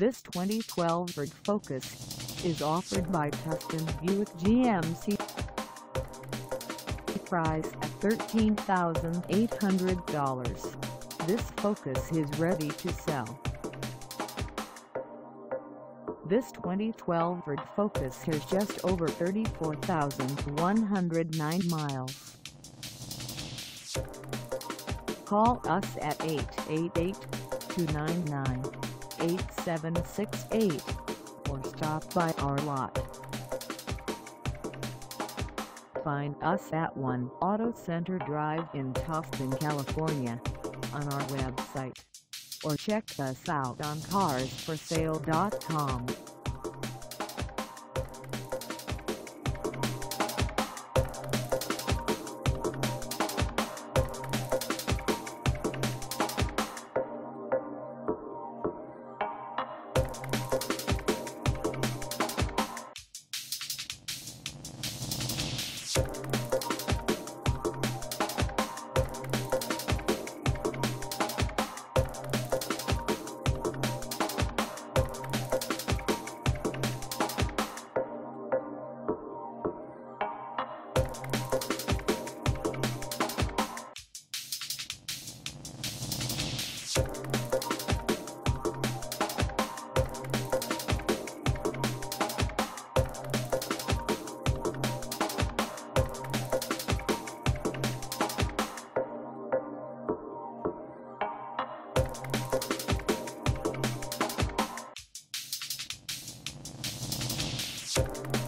This 2012 Ford Focus is offered by Tustin Buick GMC. Price at $13,800. This Focus is ready to sell. This 2012 Ford Focus has just over 34,109 miles. Call us at 888-299-8768 or stop by our lot. Find us at 1 Auto Center Drive in Tustin, California on our website or check us out on carsforsale.com. Thank